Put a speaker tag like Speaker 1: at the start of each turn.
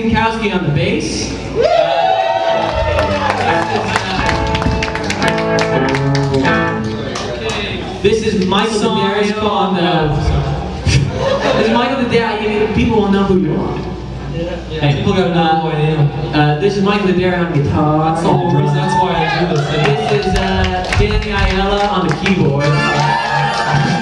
Speaker 1: this is Zeankowski on the bass. Uh, this is Michael D'Addario on the. This is Michael D'Addario. People will know who you are.
Speaker 2: Yeah, people gotta know.
Speaker 1: Uh, this is Michael D'Addario on guitar.
Speaker 2: That's the drums. That's why I do this.
Speaker 1: This is uh, Danny Ayala on the keyboard.